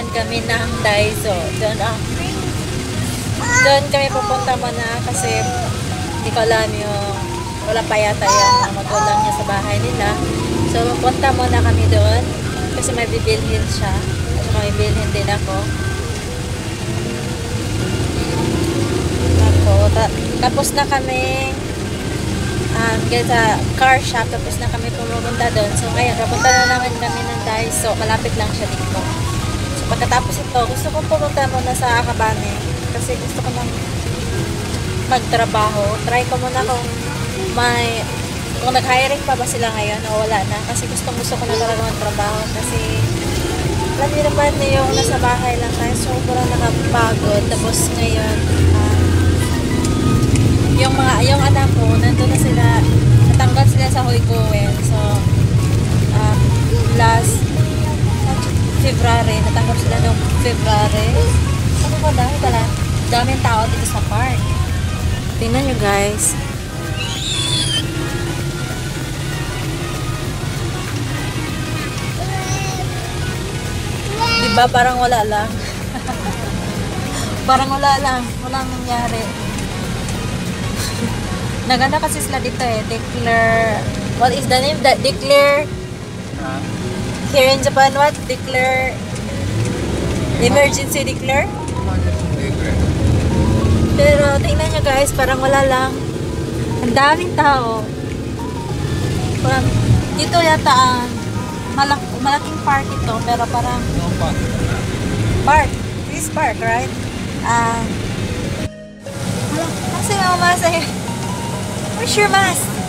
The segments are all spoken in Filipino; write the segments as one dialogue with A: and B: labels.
A: naman kami ng Daiso. Doon, ah, doon kami pupunta muna kasi hindi ko alam yung wala pa yata yung magulang niya sa bahay nila. So, pupunta muna kami doon kasi may bibilhin siya. At saka may bibilhin din ako. Ako, ta- tapos na kami um, sa car shop, tapos na kami pumunta doon. So, ngayon, papunta na naman kami ng Daiso. Malapit lang siya dito. Pagkatapos ito, gusto kong pumunta muna sa Akabane. Kasi gusto ko nang magtrabaho. Try ko muna kung may kung nag-hiring pa ba sila ngayon o wala na. Kasi gusto gusto ko na talaga magtrabaho. Kasi alam niyo naman yung nasa bahay lang tayo. Sobrang nakapagod. Tapos ngayon, um, yung mga yung anak ko nandun na sila natanggal sila sa Hoykowen so um, last February. Natanggal sila noong February. Ano ba dami pala. Daming tao dito sa park. Tingnan nyo guys. Diba parang wala lang. Parang wala lang. Walang nangyari. Naganda kasi sila dito eh. Declare... What is the name? The, declare... Here in Japan, what? Declare... Emergency declare? Pero tingnan nyo guys, parang wala lang. Ang daming tao. Parang, dito yata ang malak malaking park ito, pero parang park. This is park, right? Ah... kasi mamasa yun. Where's your mask?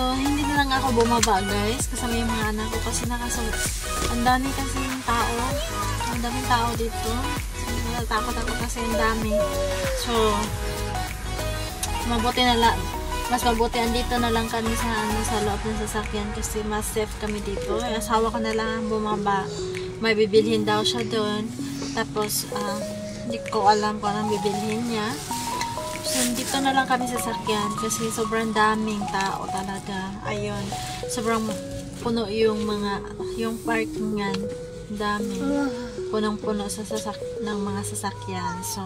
A: So, hindi na lang ako bumaba, guys. Kasama yung mga anak ko. Kasi nakasab... Ang dami kasi yung tao. Ang daming tao dito. So, natatakot ako kasi ang dami. So, mabuti na lang. Mas mabuti andito na lang kami sa ano sa loob ng sasakyan kasi mas safe kami dito. Yung asawa ko na lang ang bumaba. May bibilhin daw siya doon. Tapos, ah, hindi ko alam kung anong bibilhin niya. So, dito na lang kami sasakyan kasi sobrang daming tao talaga. Ayun, sobrang puno yung mga, yung parkingan. Dami. Punong-puno sa sasak ng mga sasakyan. So,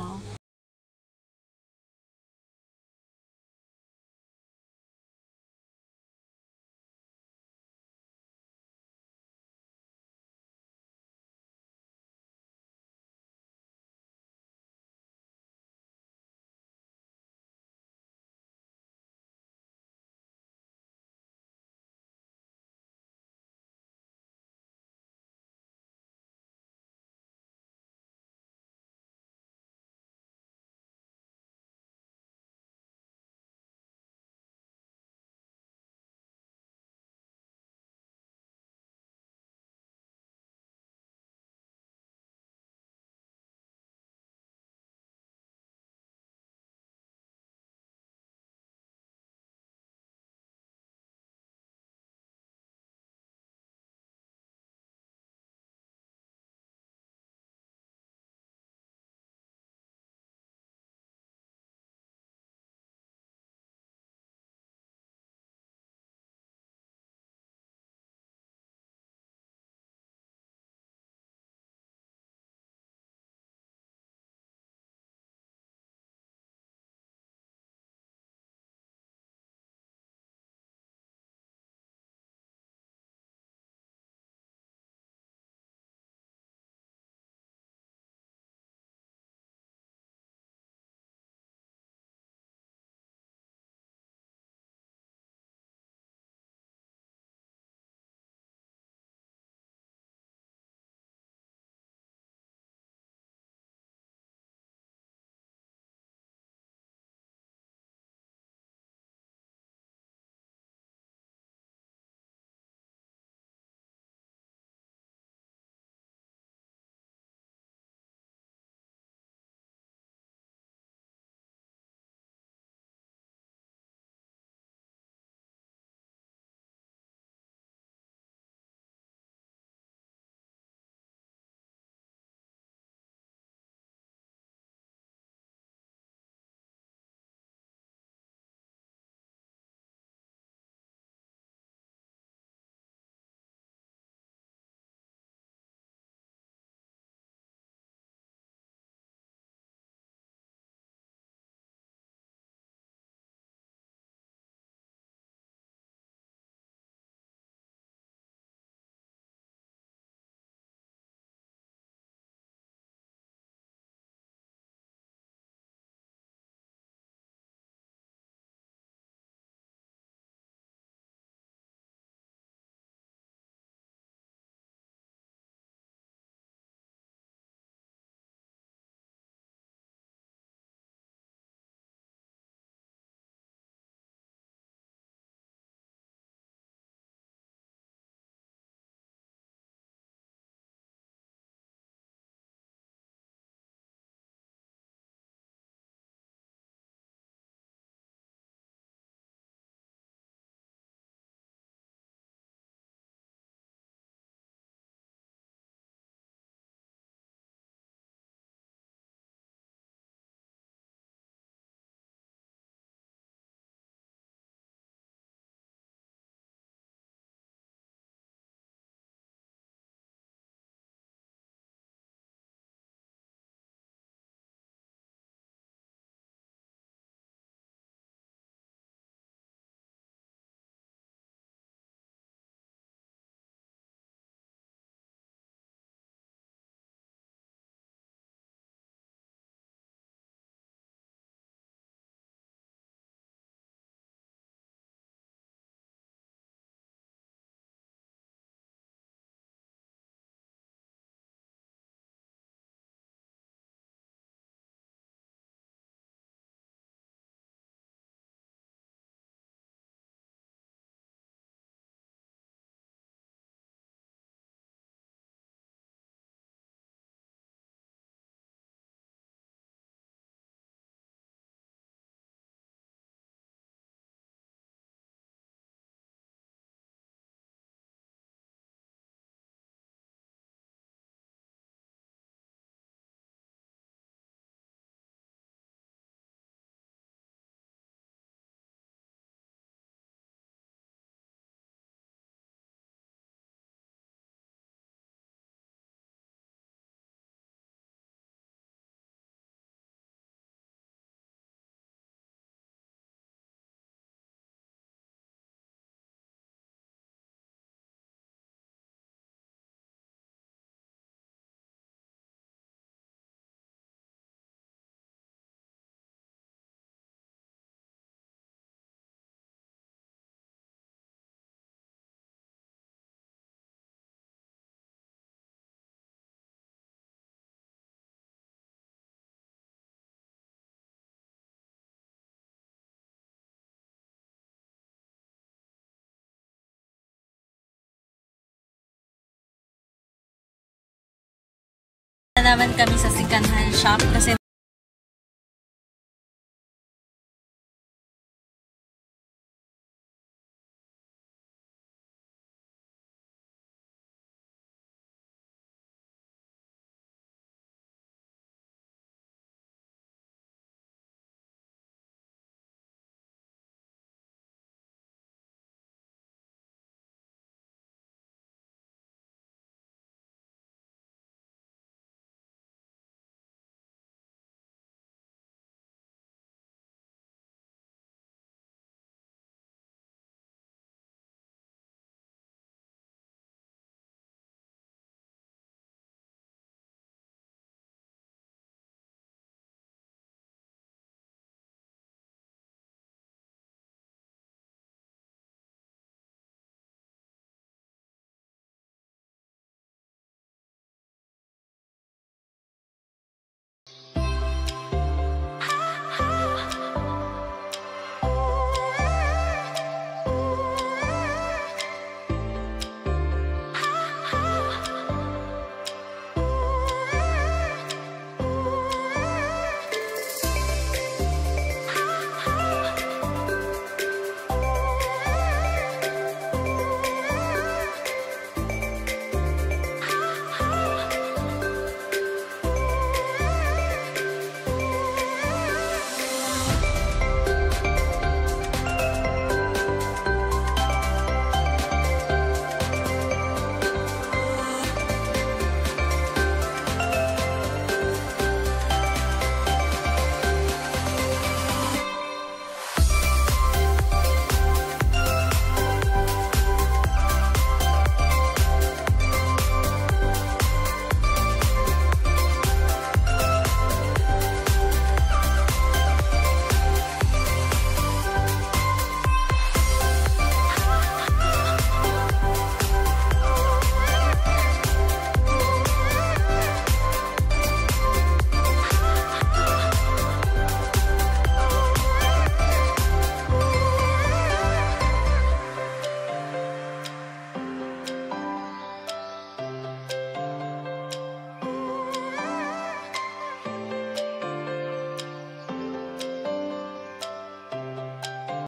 A: naman kami sa second hand shop kasi